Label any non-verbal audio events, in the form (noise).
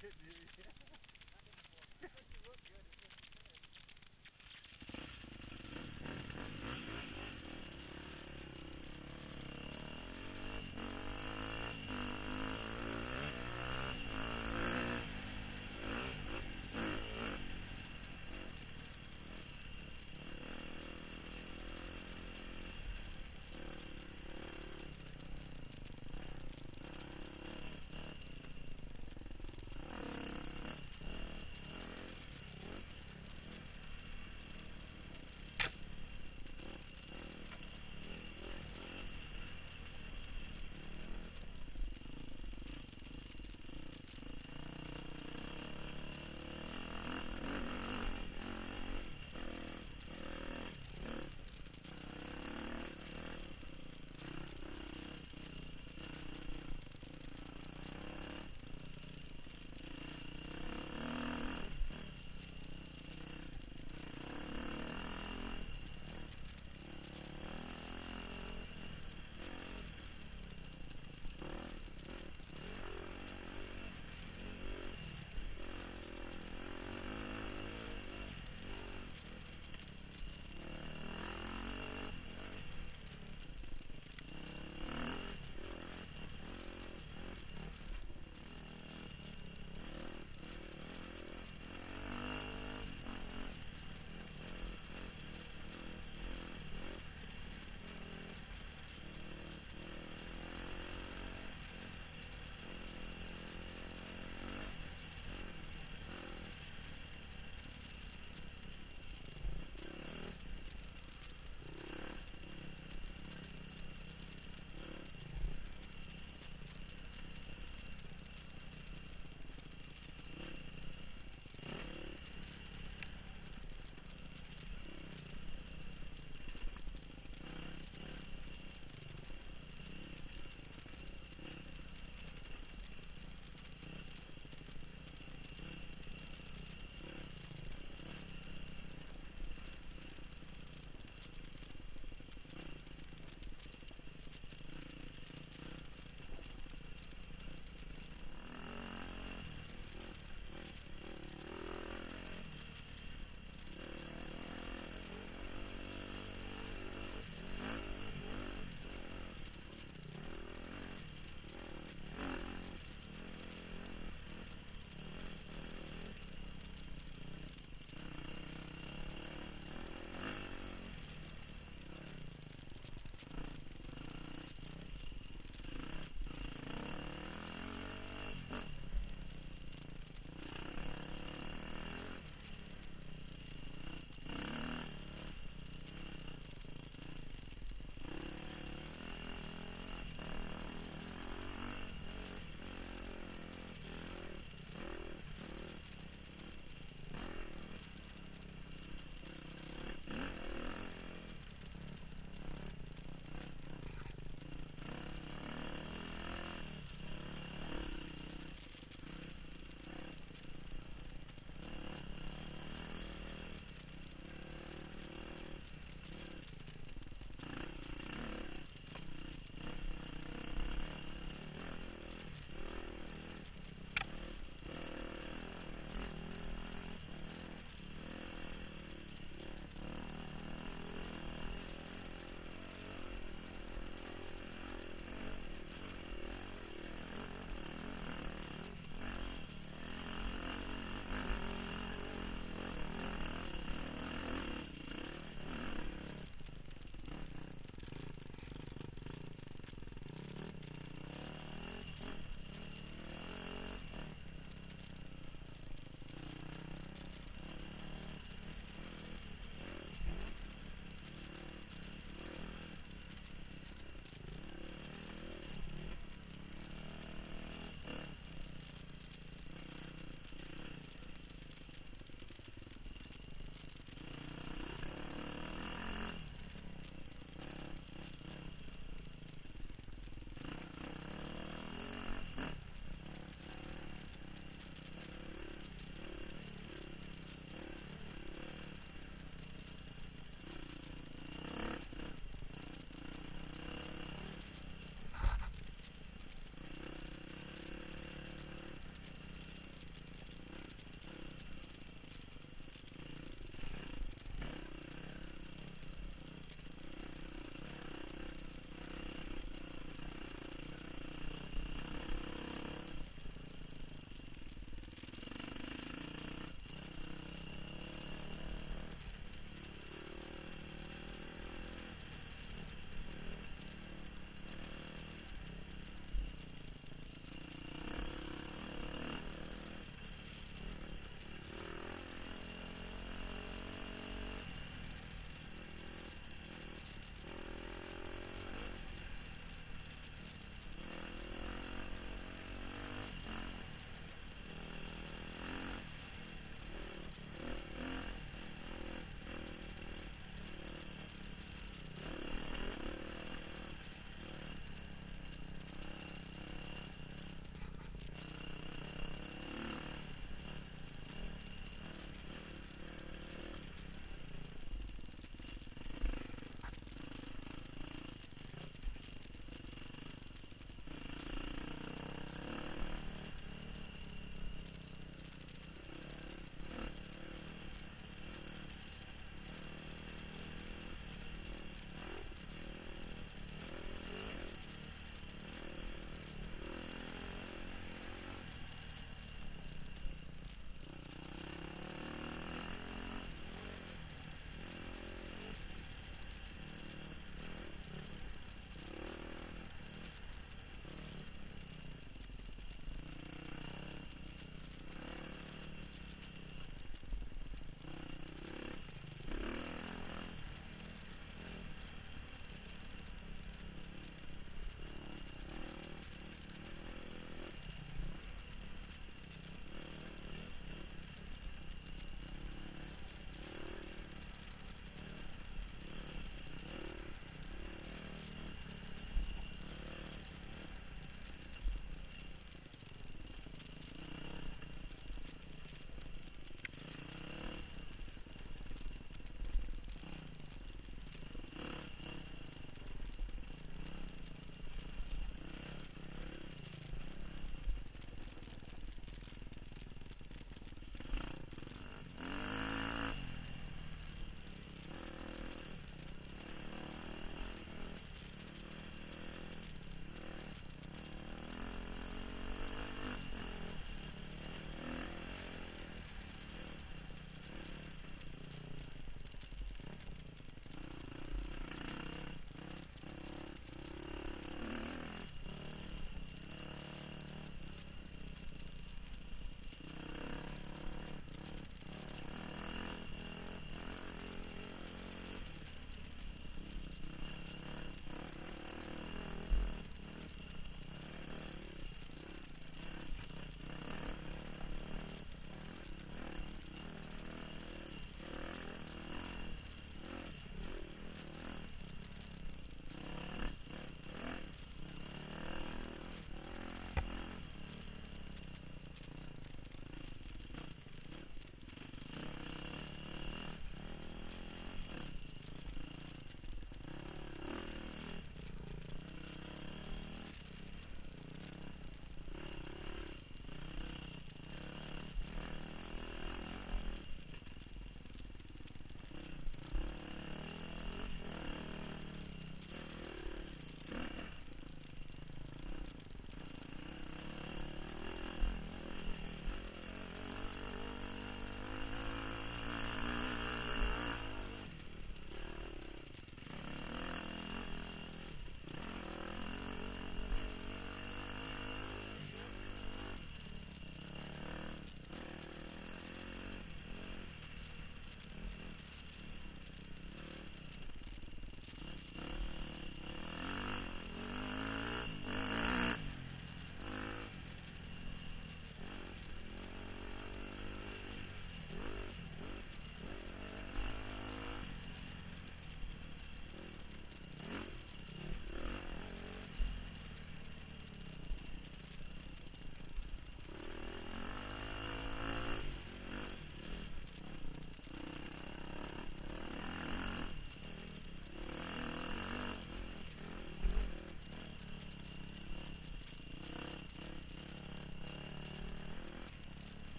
good, (laughs) dude. That doesn't look good. It looks good.